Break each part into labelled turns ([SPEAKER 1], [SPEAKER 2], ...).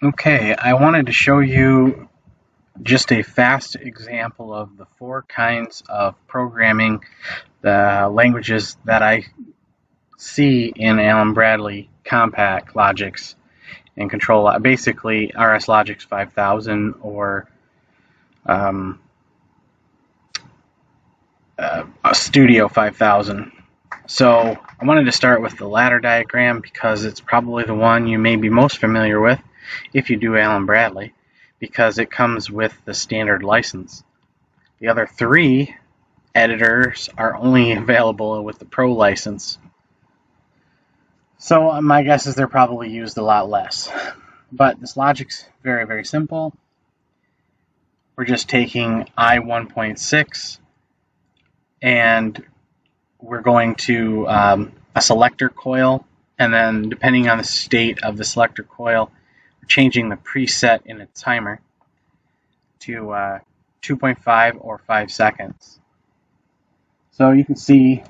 [SPEAKER 1] Okay, I wanted to show you just a fast example of the four kinds of programming, the languages that I see in Allen Bradley Compact Logix and Control, basically RS Logix 5000 or um, uh, Studio 5000. So I wanted to start with the ladder diagram because it's probably the one you may be most familiar with if you do Allen Bradley because it comes with the standard license. The other three editors are only available with the Pro license. So my guess is they're probably used a lot less. But this logic's very, very simple. We're just taking I1.6 and we're going to um, a selector coil and then depending on the state of the selector coil changing the preset in a timer to uh, 2.5 or 5 seconds. So you can see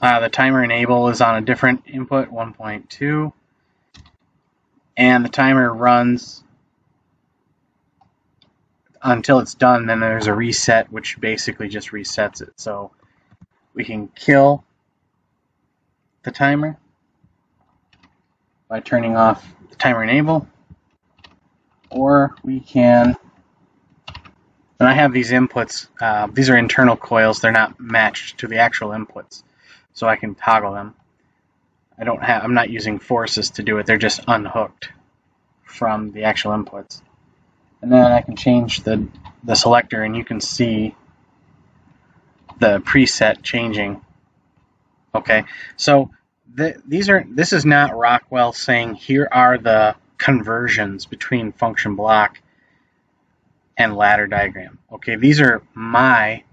[SPEAKER 1] uh, the timer enable is on a different input, 1.2, and the timer runs until it's done. Then there's a reset, which basically just resets it. So we can kill the timer by turning off the timer enable, or we can, and I have these inputs, uh, these are internal coils, they're not matched to the actual inputs, so I can toggle them. I don't have, I'm not using forces to do it, they're just unhooked from the actual inputs. And then I can change the, the selector and you can see the preset changing. Okay, so the, these are this is not Rockwell saying here are the conversions between function block and ladder diagram. Okay, these are my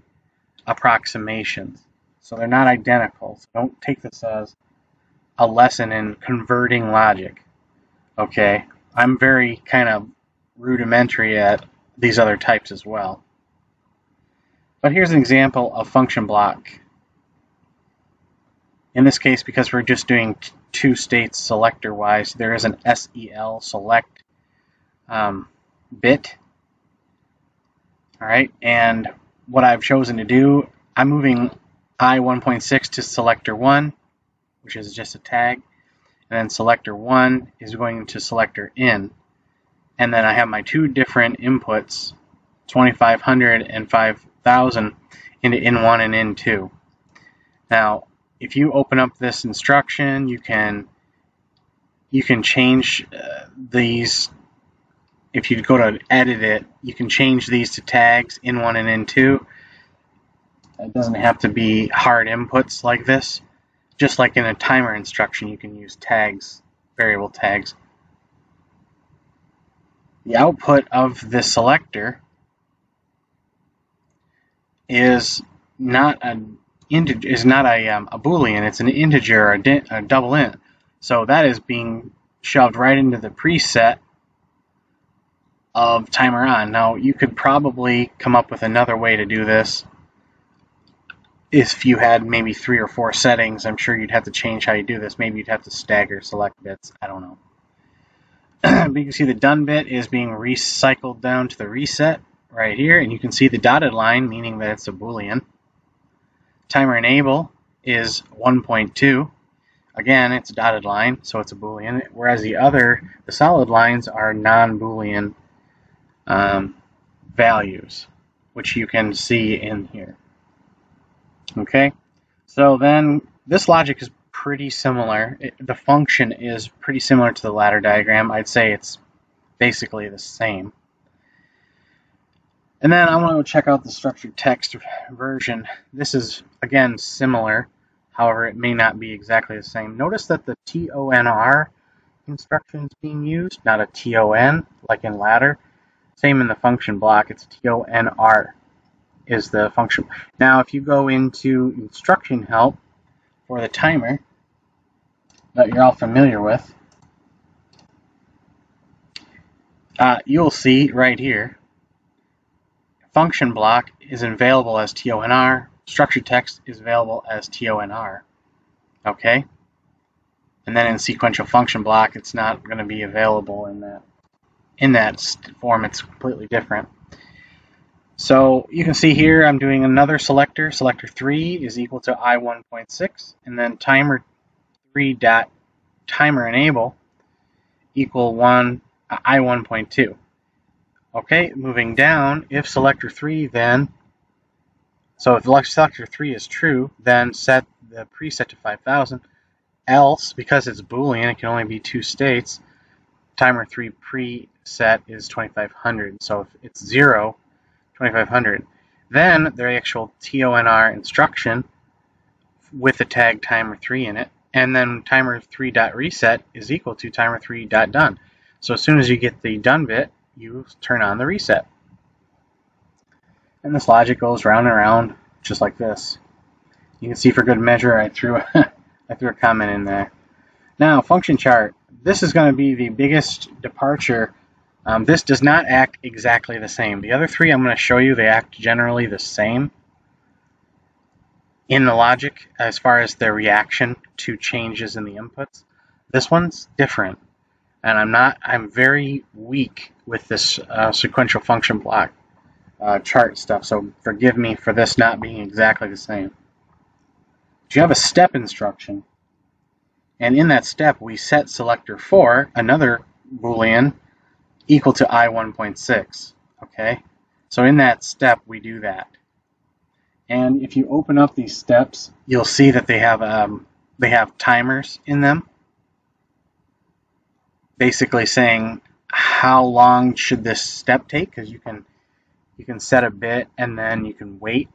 [SPEAKER 1] approximations. So they're not identical. So don't take this as a lesson in converting logic. Okay, I'm very kind of rudimentary at these other types as well. But here's an example of function block in this case, because we're just doing two states selector wise, there is an SEL select um, bit. All right, and what I've chosen to do, I'm moving I1.6 to selector 1, which is just a tag, and then selector 1 is going to selector in. And then I have my two different inputs, 2500 and 5000, into in1 and in2. Now, if you open up this instruction, you can you can change uh, these. If you go to edit it, you can change these to tags in one and in two. It doesn't have to be hard inputs like this. Just like in a timer instruction, you can use tags, variable tags. The output of this selector is not a integer is not a, um, a boolean, it's an integer or a, a double int. So that is being shoved right into the preset of timer on. Now you could probably come up with another way to do this. If you had maybe three or four settings, I'm sure you'd have to change how you do this. Maybe you'd have to stagger select bits. I don't know. but you can see the done bit is being recycled down to the reset right here, and you can see the dotted line, meaning that it's a boolean. Timer enable is 1.2. Again, it's a dotted line, so it's a Boolean, whereas the other, the solid lines, are non-Boolean um, values, which you can see in here. Okay, so then this logic is pretty similar. It, the function is pretty similar to the ladder diagram. I'd say it's basically the same. And then I want to check out the structured text version. This is, again, similar. However, it may not be exactly the same. Notice that the TONR instruction is being used, not a TON, like in ladder. Same in the function block, it's TONR is the function. Now, if you go into instruction help for the timer that you're all familiar with, uh, you'll see right here function block is available as TONR, structured text is available as TONR. Okay? And then in sequential function block, it's not going to be available in that in that form. It's completely different. So you can see here I'm doing another selector. Selector 3 is equal to I1.6 and then timer 3 dot timer enable equal 1 uh, I1.2. Okay, moving down, if selector 3 then, so if selector 3 is true, then set the preset to 5000. Else, because it's Boolean, it can only be two states, timer 3 preset is 2500. So if it's 0, 2500. Then the actual TONR instruction with the tag timer 3 in it, and then timer 3 dot reset is equal to timer 3 dot done. So as soon as you get the done bit, you turn on the reset. And this logic goes round and round just like this. You can see for good measure I threw a, I threw a comment in there. Now function chart. This is going to be the biggest departure um, this does not act exactly the same. The other three I'm going to show you, they act generally the same in the logic as far as their reaction to changes in the inputs. This one's different. And I'm not, I'm very weak with this uh, sequential function block uh, chart stuff, so forgive me for this not being exactly the same. But you have a step instruction, and in that step we set selector 4, another Boolean, equal to I1.6, okay? So in that step, we do that. And if you open up these steps, you'll see that they have um, they have timers in them, basically saying how long should this step take, because you can you can set a bit and then you can wait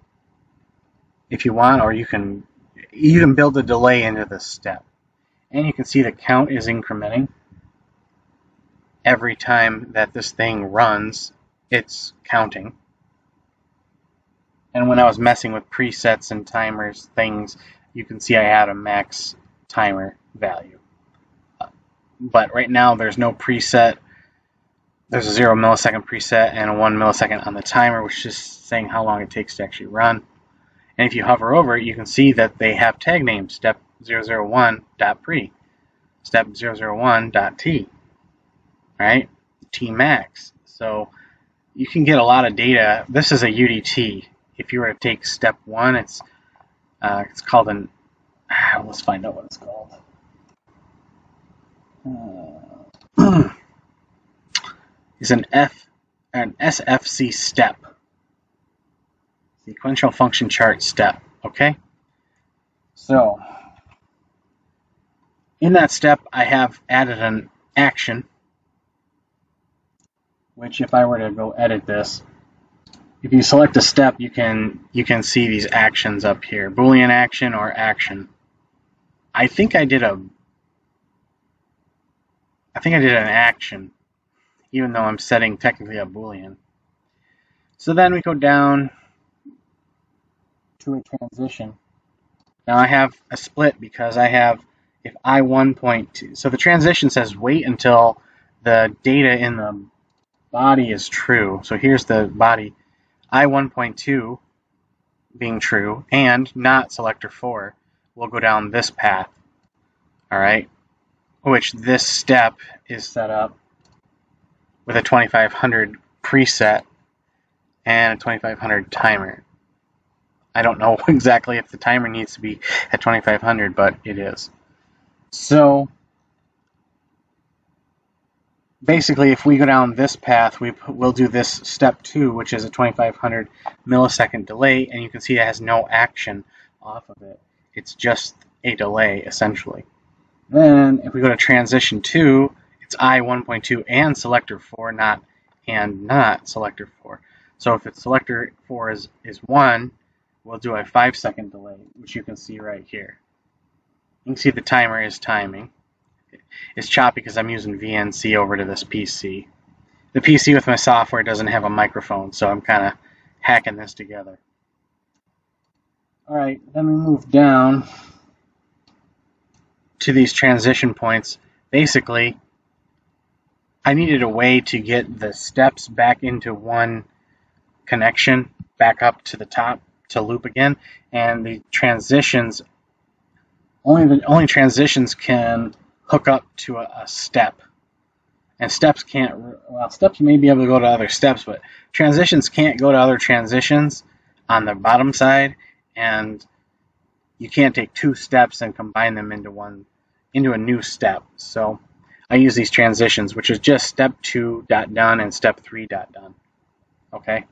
[SPEAKER 1] if you want, or you can you can build a delay into the step. And you can see the count is incrementing every time that this thing runs, it's counting. And when I was messing with presets and timers things, you can see I had a max timer value. But right now there's no preset. There's a 0 millisecond preset and a 1 millisecond on the timer, which is saying how long it takes to actually run. And if you hover over it, you can see that they have tag names, step 001.pre, step 001.t right? Tmax. So you can get a lot of data. This is a UDT. If you were to take step one, it's uh, it's called an. let's find out what it's called. Uh, is an F an SFC step. Sequential function chart step. Okay. So in that step, I have added an action which if I were to go edit this, if you select a step, you can you can see these actions up here, Boolean action or action. I think I did a I think I did an action, even though I'm setting technically a Boolean. So then we go down to a transition. Now I have a split because I have if I 1.2. So the transition says wait until the data in the body is true. So here's the body. I 1.2 being true and not selector 4 will go down this path. Alright? Which this step is set up with a 2500 preset and a 2500 timer. I don't know exactly if the timer needs to be at 2500, but it is. So basically, if we go down this path, we will do this step two, which is a 2500 millisecond delay, and you can see it has no action off of it. It's just a delay, essentially. Then, if we go to transition two, it's I 1.2 and selector 4, not and not selector 4. So if it's selector 4 is, is 1, we'll do a 5 second delay, which you can see right here. You can see the timer is timing It's choppy because I'm using VNC over to this PC. The PC with my software doesn't have a microphone, so I'm kind of hacking this together. Alright, then we move down to these transition points. Basically, I needed a way to get the steps back into one connection, back up to the top to loop again, and the transitions, only the only transitions can hook up to a, a step. And steps can't, well, steps may be able to go to other steps, but transitions can't go to other transitions on the bottom side, and you can't take two steps and combine them into one, into a new step. So I use these transitions, which is just step two dot done and step three dot done. Okay.